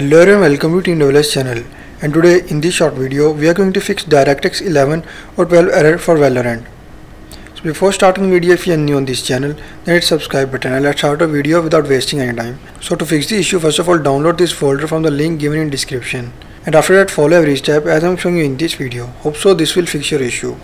Hello everyone, welcome to Team channel and today in this short video we are going to fix DirectX 11 or 12 error for Valorant. So before starting the video if you are new on this channel then hit subscribe button and let's start a video without wasting any time. So to fix the issue first of all download this folder from the link given in description and after that follow every step as I am showing you in this video. Hope so this will fix your issue.